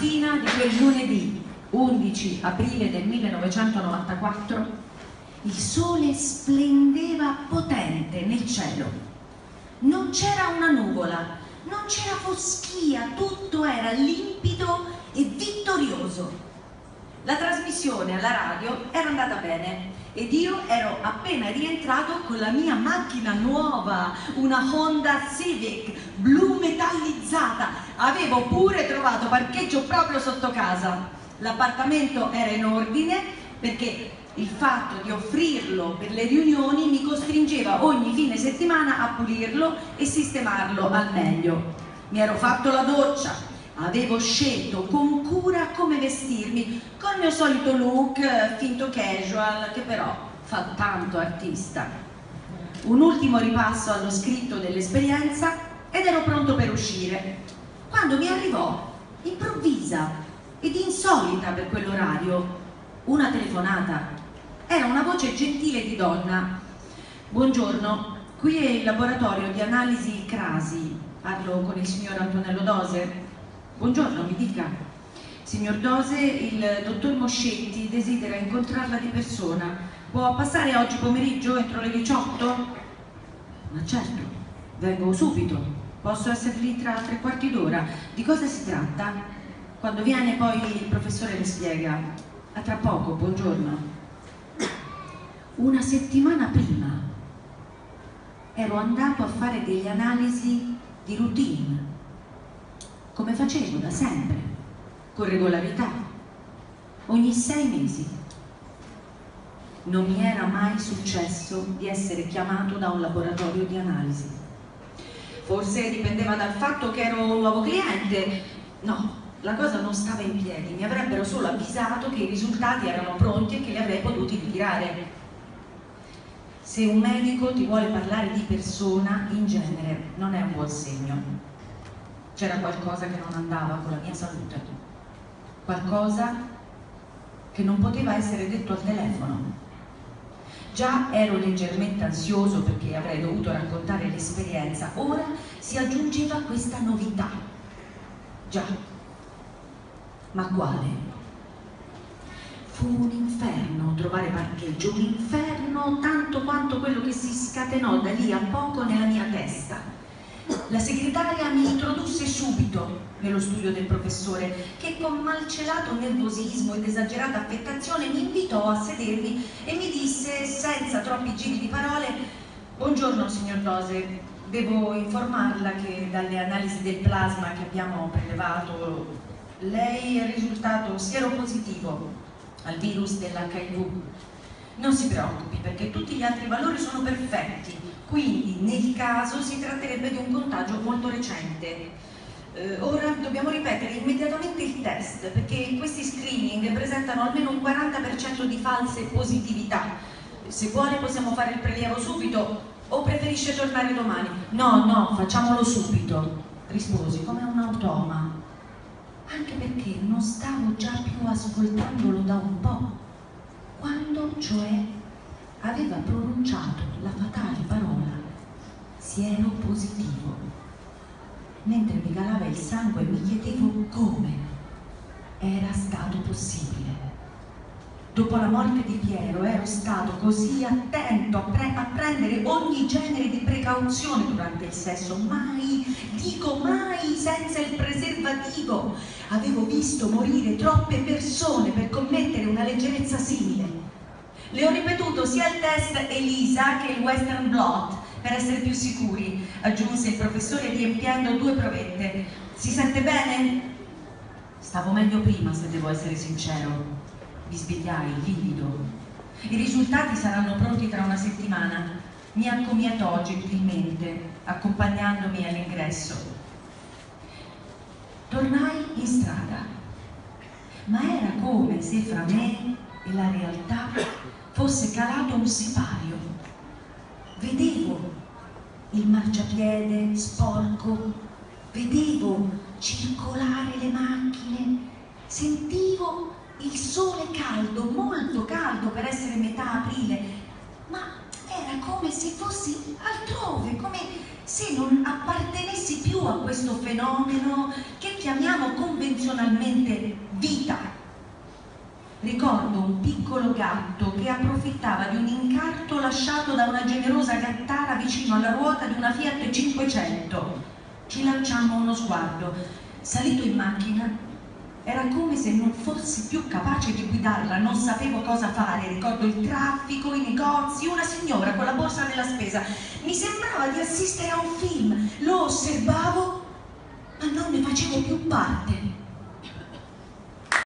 mattina di quel lunedì 11 aprile del 1994 il sole splendeva potente nel cielo. Non c'era una nuvola, non c'era foschia, tutto era limpido e vittorioso. La trasmissione alla radio era andata bene ed io ero appena rientrato con la mia macchina nuova, una Honda Civic blu metallizzata. Avevo pure trovato parcheggio proprio sotto casa. L'appartamento era in ordine perché il fatto di offrirlo per le riunioni mi costringeva ogni fine settimana a pulirlo e sistemarlo al meglio. Mi ero fatto la doccia, avevo scelto con cura come vestirmi, col mio solito look eh, finto casual, che però fa tanto artista. Un ultimo ripasso allo scritto dell'esperienza ed ero pronto per uscire, quando mi arrivò, improvvisa ed insolita per quell'orario, una telefonata. Era una voce gentile di donna. Buongiorno, qui è il laboratorio di analisi Crasi. Parlo con il signor Antonello Dose. Buongiorno, mi dica. Signor Dose, il dottor Moscetti desidera incontrarla di persona. Può passare oggi pomeriggio entro le 18? Ma certo, vengo subito. Posso essere lì tra tre quarti d'ora. Di cosa si tratta? Quando viene poi il professore le spiega. A tra poco, buongiorno. Una settimana prima ero andato a fare delle analisi di routine come facevo da sempre, con regolarità, ogni sei mesi. Non mi era mai successo di essere chiamato da un laboratorio di analisi. Forse dipendeva dal fatto che ero un nuovo cliente. No, la cosa non stava in piedi, mi avrebbero solo avvisato che i risultati erano pronti e che li avrei potuti ritirare. Se un medico ti vuole parlare di persona, in genere non è un buon segno c'era qualcosa che non andava con la mia salute, qualcosa che non poteva essere detto al telefono. Già ero leggermente ansioso perché avrei dovuto raccontare l'esperienza, ora si aggiungeva questa novità. Già, ma quale? Fu un inferno trovare parcheggio, un inferno tanto quanto quello che si scatenò da lì a poco nella mia testa la segretaria mi introdusse subito nello studio del professore che con malcelato nervosismo ed esagerata affettazione mi invitò a sedermi e mi disse senza troppi giri di parole Buongiorno signor Dose, devo informarla che dalle analisi del plasma che abbiamo prelevato lei è risultato sieropositivo al virus dell'HIV. Non si preoccupi perché tutti gli altri valori sono perfetti quindi nel caso si tratterebbe di un contagio molto recente. Eh, ora dobbiamo ripetere immediatamente il test perché questi screening presentano almeno un 40% di false positività. Se vuole possiamo fare il prelievo subito o preferisce tornare domani? No, no, facciamolo subito, risposi come un automa. Anche perché non stavo già più ascoltandolo da un po', quando cioè aveva pronunciato la fatale siero positivo. Mentre mi calava il sangue mi chiedevo come era stato possibile. Dopo la morte di Piero ero stato così attento a, pre a prendere ogni genere di precauzione durante il sesso, mai, dico mai, senza il preservativo. Avevo visto morire troppe persone per commettere una leggerezza simile le ho ripetuto sia il test ELISA che il Western Blot per essere più sicuri, aggiunse il professore riempiendo due provette. Si sente bene? Stavo meglio prima, se devo essere sincero. Bisbigliai, livido. I risultati saranno pronti tra una settimana. Mi accomiatò gentilmente, accompagnandomi all'ingresso. Tornai in strada, ma era come se fra me e la realtà fosse calato un sipario. Vedevo il marciapiede sporco, vedevo circolare le macchine, sentivo il sole caldo, molto caldo per essere metà aprile, ma era come se fossi altrove, come se non appartenessi più a questo fenomeno che chiamiamo convenzionalmente un piccolo gatto che approfittava di un incarto lasciato da una generosa gattara vicino alla ruota di una Fiat 500. Ci lanciammo uno sguardo. Salito in macchina, era come se non fossi più capace di guidarla, non sapevo cosa fare, ricordo il traffico, i negozi, una signora con la borsa della spesa. Mi sembrava di assistere a un film, lo osservavo, ma non ne facevo più parte.